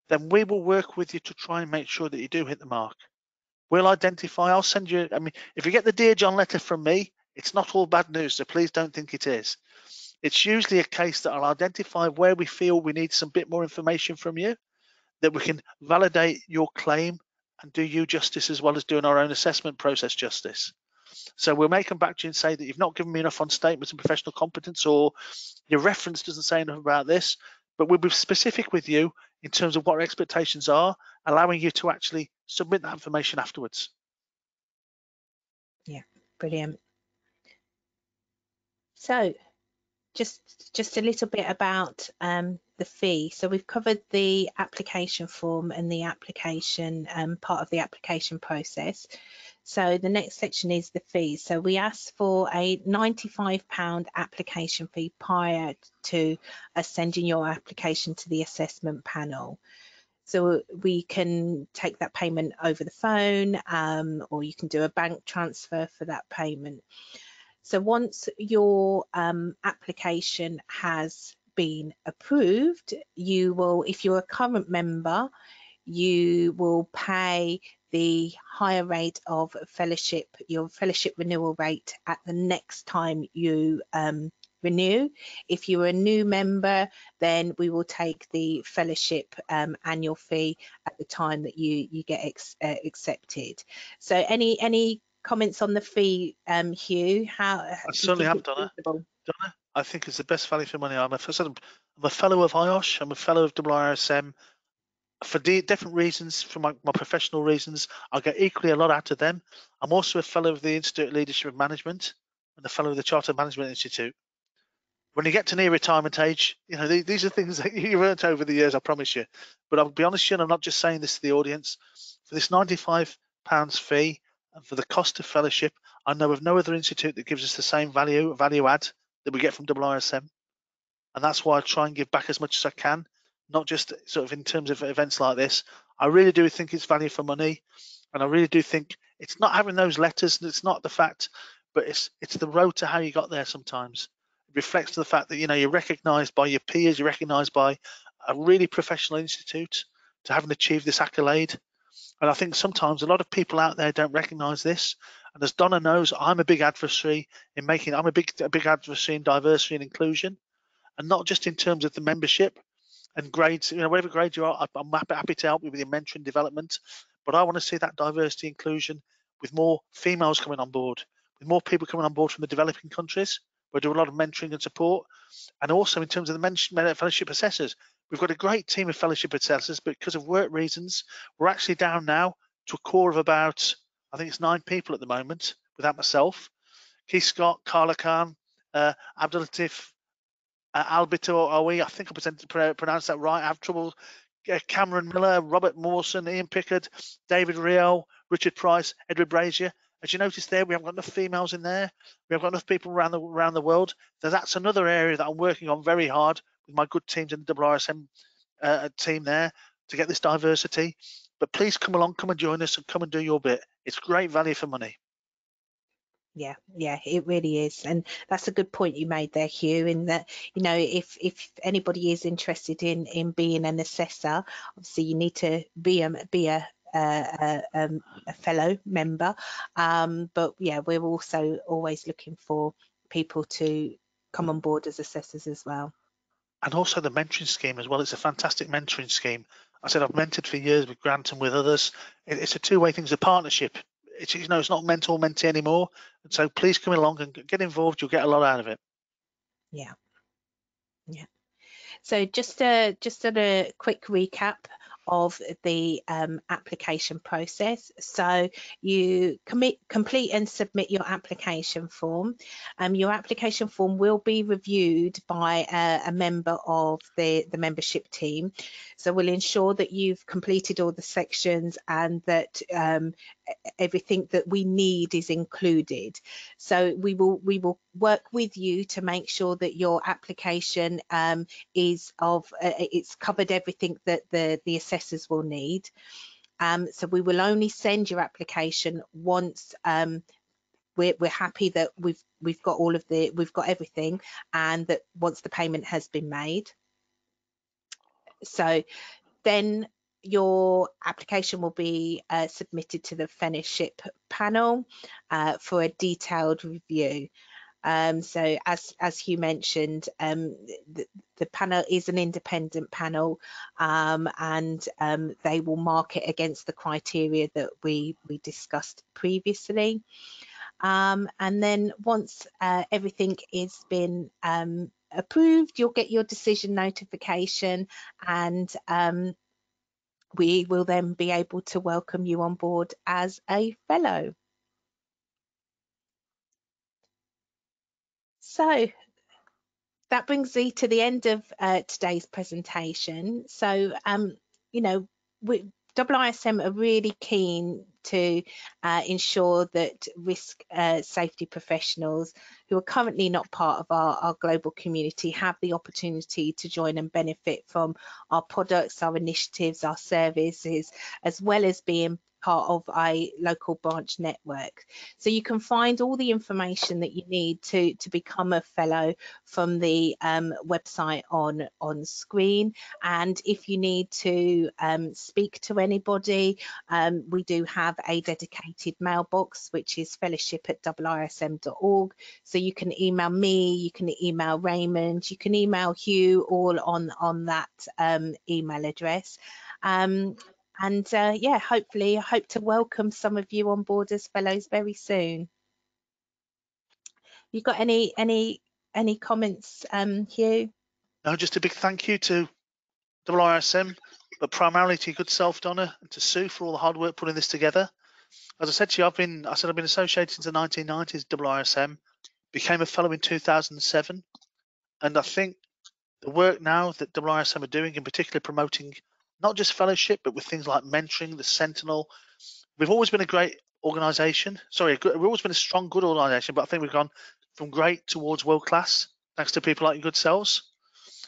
B: then we will work with you to try and make sure that you do hit the mark. We'll identify, I'll send you, I mean, if you get the Dear John letter from me, it's not all bad news, so please don't think it is. It's usually a case that I'll identify where we feel we need some bit more information from you, that we can validate your claim and do you justice as well as doing our own assessment process justice. So we'll make them back to you and say that you've not given me enough on statements and professional competence or your reference doesn't say enough about this, but we'll be specific with you in terms of what our expectations are, allowing you to actually submit that information afterwards.
A: Yeah, brilliant. So just just a little bit about um, the fee. So we've covered the application form and the application um, part of the application process. So the next section is the fee. So we ask for a £95 application fee prior to sending your application to the assessment panel. So we can take that payment over the phone um, or you can do a bank transfer for that payment. So once your um, application has been approved, you will, if you're a current member, you will pay the higher rate of fellowship, your fellowship renewal rate at the next time you um, renew. If you're a new member, then we will take the fellowship um, annual fee at the time that you you get uh, accepted. So any any comments on the fee, um, Hugh? How
B: I certainly have, Donna. Donna, I think it's the best value for money. I'm a, I'm a fellow of IOSH. I'm a fellow of IIRSM. For different reasons, for my, my professional reasons, I get equally a lot out of them. I'm also a fellow of the Institute of Leadership and Management and a fellow of the Chartered Management Institute. When you get to near retirement age, you know these, these are things that you've earned over the years. I promise you. But I'll be honest, you, and I'm not just saying this to the audience. For this 95 pounds fee, for the cost of fellowship, I know of no other institute that gives us the same value value add that we get from IIRSM. And that's why I try and give back as much as I can, not just sort of in terms of events like this. I really do think it's value for money. And I really do think it's not having those letters, and it's not the fact, but it's it's the road to how you got there sometimes. It reflects to the fact that you know you're recognized by your peers, you're recognized by a really professional institute to having achieved this accolade. And I think sometimes a lot of people out there don't recognize this. And as Donna knows, I'm a big adversary in making, I'm a big, a big adversary in diversity and inclusion. And not just in terms of the membership. and grades, you know, whatever grade you are, I'm happy to help you with your mentoring development. But I want to see that diversity inclusion with more females coming on board, with more people coming on board from the developing countries. We do a lot of mentoring and support. And also in terms of the fellowship assessors, we've got a great team of fellowship assessors, but because of work reasons, we're actually down now to a core of about, I think it's nine people at the moment, without myself. Keith Scott, Carla Khan, uh, Abdulatif, uh, Albito Owe, I think I pronounced that right. I have trouble. Uh, Cameron Miller, Robert Mawson, Ian Pickard, David Rio, Richard Price, Edward Brazier. As you notice there, we haven't got enough females in there. We haven't got enough people around the around the world. So that's another area that I'm working on very hard with my good teams in the IIRSM uh, team there to get this diversity. But please come along, come and join us, and come and do your bit. It's great value for money.
A: Yeah, yeah, it really is, and that's a good point you made there, Hugh. In that, you know, if if anybody is interested in in being an assessor, obviously you need to be a be a a, um, a fellow member. Um, but yeah, we're also always looking for people to come on board as assessors as well.
B: And also the mentoring scheme as well. It's a fantastic mentoring scheme. I said I've mentored for years with Grant and with others. It's a two-way thing. It's a partnership. It's you know it's not mentor mentee anymore. And so please come along and get involved. You'll get a lot out of it.
A: Yeah. Yeah. So just a just a quick recap of the um, application process. So you commit, complete and submit your application form. Um, your application form will be reviewed by a, a member of the, the membership team. So we'll ensure that you've completed all the sections and that um, everything that we need is included. So we will we will work with you to make sure that your application um, is of uh, it's covered everything that the the assessors will need. Um, so we will only send your application once um, we're, we're happy that we've we've got all of the we've got everything and that once the payment has been made so then your application will be uh, submitted to the fellowship panel uh, for a detailed review. Um, so as as Hugh mentioned, um, the, the, panel is an independent panel, um, and um, they will mark it against the criteria that we we discussed previously. Um, and then once uh, everything is been um, approved, you'll get your decision notification and we will then be able to welcome you on board as a fellow. So that brings me to the end of uh, today's presentation. So, um, you know, we, IIRSM are really keen to uh, ensure that risk uh, safety professionals who are currently not part of our, our global community have the opportunity to join and benefit from our products, our initiatives, our services, as well as being part of a local branch network. So you can find all the information that you need to, to become a fellow from the um, website on, on screen. And if you need to um, speak to anybody, um, we do have a dedicated mailbox, which is fellowship at iirsm.org. So you can email me, you can email Raymond, you can email Hugh, all on, on that um, email address. Um, and uh, yeah, hopefully I hope to welcome some of you on board as fellows very soon. You got any any any comments, um, Hugh?
B: No, just a big thank you to IIRSM, but primarily to your good self, Donna, and to Sue for all the hard work putting this together. As I said to you, I've been I said I've been associated since the 1990s, IIRSM, became a fellow in 2007, and I think the work now that IIRSM are doing, in particular promoting not just fellowship, but with things like mentoring, the Sentinel. We've always been a great organisation. Sorry, we've always been a strong, good organisation, but I think we've gone from great towards world class thanks to people like your good selves.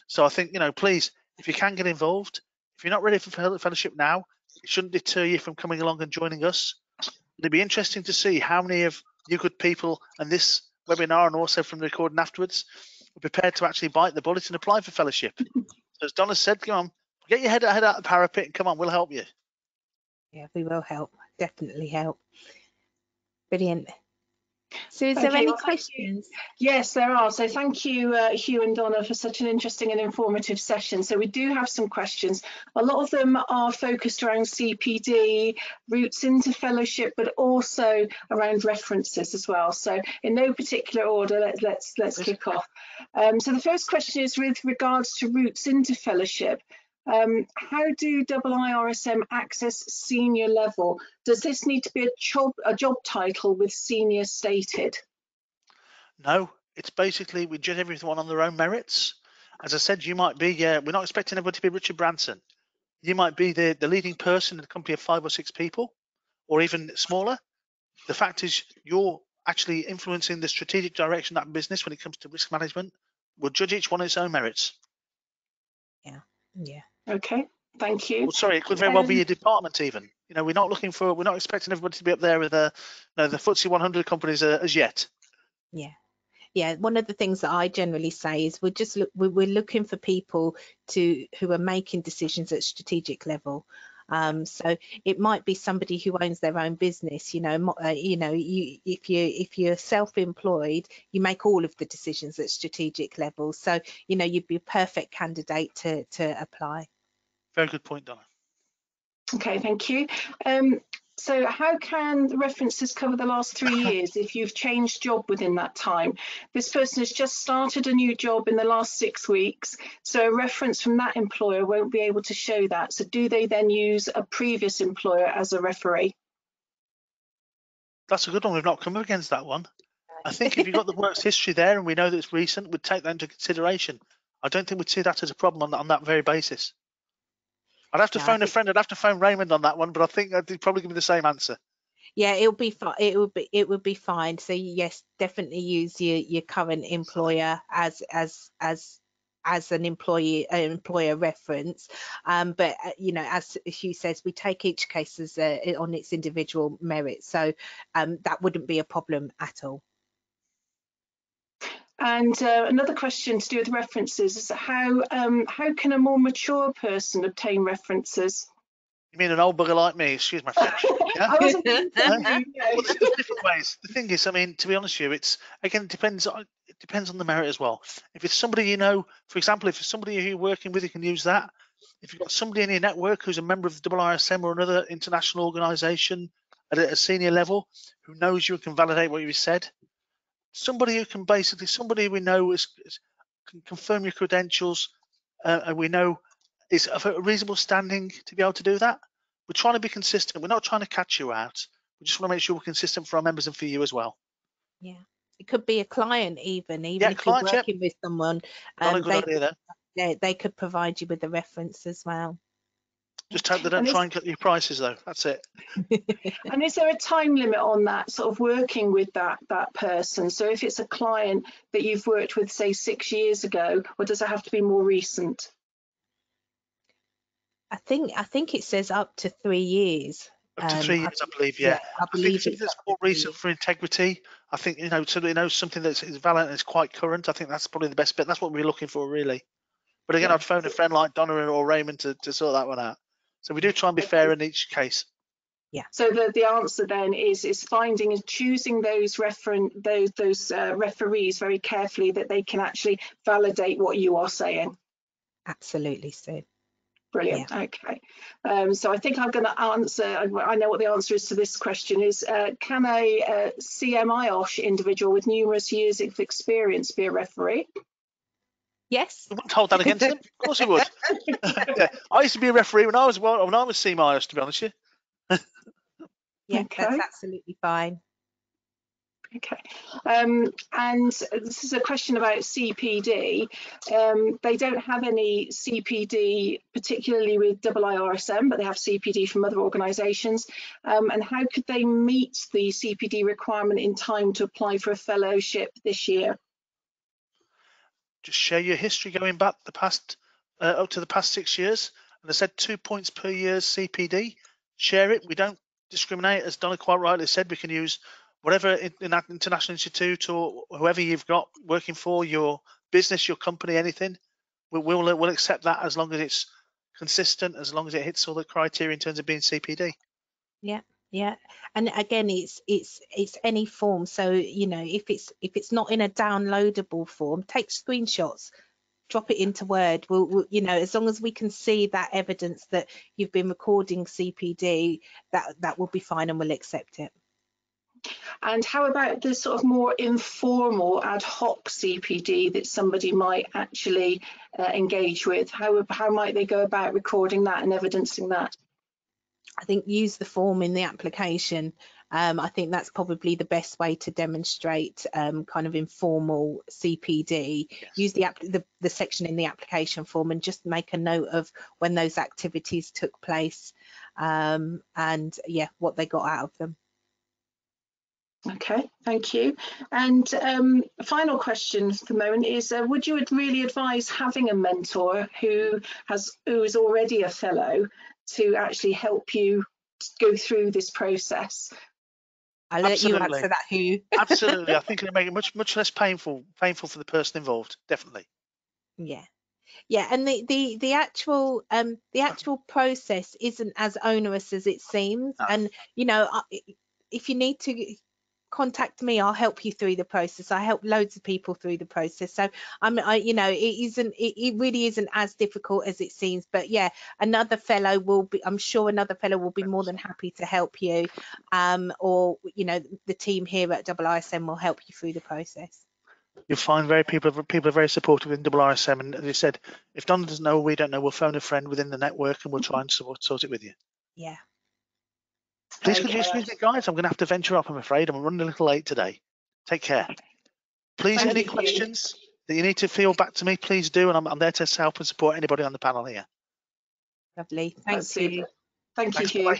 B: So I think, you know, please, if you can get involved, if you're not ready for fellowship now, it shouldn't deter you from coming along and joining us. It'd be interesting to see how many of you good people and this webinar and also from the recording afterwards are prepared to actually bite the bullet and apply for fellowship. So as Donna said, come on, Get your head, head out of the parapet and come on, we'll help you.
A: Yeah, we will help. Definitely help. Brilliant. So is there
C: Okay,
A: any
C: well, thank you.
A: questions?
C: Yes, there are. So thank you, uh, Hugh and Donna, for such an interesting and informative session. So we do have some questions. A lot of them are focused around CPD, routes into fellowship, but also around references as well. So in no particular order, let's let's let's kick off. Um, so the first question is with regards to routes into fellowship. Um, how do double IRSM access senior level? Does this need to be a job a job title with senior stated?
B: No, it's basically we judge everyone on their own merits. As I said, you might be, yeah, we're not expecting everybody to be Richard Branson. You might be the, the leading person in a company of five or six people, or even smaller. The fact is, you're actually influencing the strategic direction of that business when it comes to risk management. We'll judge each one on its own merits.
A: Yeah, yeah.
C: Okay, thank you.
B: Well, sorry, it could very well be
C: Um,
B: a department even. You know, we're not looking for, we're not expecting everybody to be up there with the, no, the FTSE 100 companies uh, as yet.
A: yeah Yeah, one of the things that i generally say is we're just look we- we're looking for people to who are making decisions at strategic level um, so it might be somebody who owns their own business you know uh, you know you if you if you're self-employed you make all of the decisions at strategic level so you know you'd be a perfect candidate to to apply
B: Very good point, Donna.
C: Okay, thank you. Um, so how can the references cover the last three years if you've changed job within that time? This person has just started a new job in the last six weeks, so a reference from that employer won't be able to show that. So do they then use a previous employer as a referee?
B: That's a good one. We've not come up against that one. I think if you've got the works history there and we know that it's recent, we'd take that into consideration. I don't think we'd see that as a problem on, on that very basis. I'd have to
A: No,
B: phone a friend. I'd have to phone Raymond on that one, but I think I'd probably give me the same answer.
A: yeah it'll be fine it will be it would be fine so yes definitely use your your current employer as as as as an employee uh, employer reference um but uh, you know as hugh says we take each case as uh, on its individual merit so um that wouldn't be a problem at all
C: And uh, another question to do with references is how um, how can a more mature person obtain references?
B: You mean an old bugger like me? Excuse my French. Yeah?
C: I wasn't
B: Yeah. well, there's different ways. The thing is, I mean, to be honest with you, it's again it depends on it depends on the merit as well. If it's somebody you know, for example, if it's somebody you're working with, you can use that. If you've got somebody in your network who's a member of the IIRSM or another international organisation at a, a senior level who knows you and can validate what you said, somebody who can basically somebody we know is, is can confirm your credentials uh, and we know is of a reasonable standing to be able to do that. We're trying to be consistent. We're not trying to catch you out. We just want to make sure we're consistent for our members and for you as well.
A: yeah it could be a client even even
B: Yeah,
A: if
B: client,
A: you're working with someone
B: Not a
A: um,
B: good
A: they, they they could provide you with a reference as well
B: Just hope they don't
C: And
B: try
C: is-
B: and cut your prices though. That's it.
C: And is there a time limit on that sort of working with that that person? So if it's a client that you've worked with, say six years ago, or does it have to be more recent?
A: i think i think it says up to three years
B: Up to
A: Um,
B: three
A: I-
B: years, I believe. Yeah.
A: i
B: I think
A: believe
B: something
A: it's
B: that's more recent for integrity. I think you know, so you know something that's is valid and is quite current. I think that's probably the best bit. That's what we're looking for, really. But again,
C: Yeah.
B: I'd phone a friend like Donna or Raymond to, to sort that one out. So we do try and be fair in each case. Yeah.
C: So the, the answer then is is finding and choosing those referen those those uh, referees very carefully that they can actually validate what you are saying.
A: absolutely so
C: Brilliant. Okay. Um, so I think I'm going to answer. I I know what the answer is to this question. Is uh, can a uh, CMIOSH individual with numerous years of experience be a referee?
A: Yes
B: We wouldn't hold that against him. Of course we would. yeah. I used to be a referee when I was well, when I was CMIS, to be honest with you.
A: yeah
C: Okay.
A: that's absolutely fine
C: Okay. Um, and this is a question about CPD. Um, they don't have any CPD, particularly with IIRSM, but they have CPD from other organisations. Um, and how could they meet the CPD requirement in time to apply for a fellowship this year?
B: Just share your history going back the past uh, up to the past six years. And I said two points per year CPD. Share it. We don't discriminate, as Donna quite rightly said. We can use whatever in, that international institute or whoever you've got working for your business, your company, anything. We, we'll we'll accept that as long as it's consistent, as long as it hits all the criteria in terms of being CPD.
A: Yeah, and again, it's it's it's any form. So you know, if it's if it's not in a downloadable form, take screenshots, drop it into Word. We'll, we'll you know, as long as we can see that evidence that you've been recording CPD, that that will be fine, and we'll accept it.
C: And how about the sort of more informal ad hoc CPD that somebody might actually uh, engage with? How how might they go about recording that and evidencing that?
A: I think use the form in the application. Um, I think that's probably the best way to demonstrate um, kind of informal CPD. Yes. Use the, the, the section in the application form and just make a note of when those activities took place um, and yeah, what they got out of them.
C: Okay, thank you. And um, final question for the moment is: uh, Would you really advise having a mentor who has who is already a fellow to actually help you go through this process?
A: I'll let Absolutely. you answer that, Hugh.
B: Absolutely, I think it'll make it much much less painful painful for the person involved. Definitely.
A: Yeah, yeah, and the the the actual um the actual process isn't as onerous as it seems, no. and you know if you need to contact me i'll help you through the process. I help loads of people through the process. So i'm I, you know it isn't it, it really isn't as difficult as it seems. But yeah another fellow will be i'm sure another fellow will be more than happy to help you um or you know the team here at IIRSM will help you through the process.
B: You'll find very people people are very supportive in IIRSM, and as you said, if Donna doesn't know, we don't know, we'll phone a friend within the network and we'll try and sort, sort it with you.
A: Yeah,
B: Please okay. excuse me, guys. I'm going to have to venture up. I'm afraid I'm running a little late today. Take care. Please, Thank any you. questions that you need to feel back to me, please do, and I'm, I'm there to help and support anybody on the panel here.
A: Lovely. Thank That's you.
C: Thank Thanks, you, Hugh.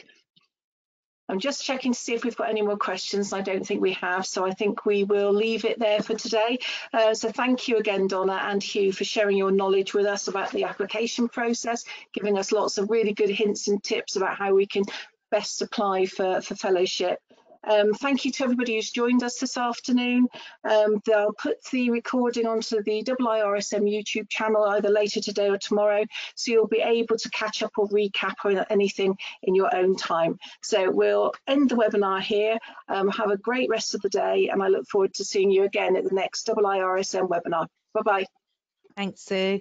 C: I'm just checking to see if we've got any more questions. I don't think we have, so I think we will leave it there for today. Uh, so thank you again, Donna and Hugh, for sharing your knowledge with us about the application process, giving us lots of really good hints and tips about how we can best apply for, for fellowship. Um, thank you to everybody who's joined us this afternoon. Um, they'll put the recording onto the IIRSM YouTube channel either later today or tomorrow, so you'll be able to catch up or recap on anything in your own time. So we'll end the webinar here. Um, have a great rest of the day, and I look forward to seeing you again at the next IIRSM webinar. Bye-bye.
A: Thanks, Sue.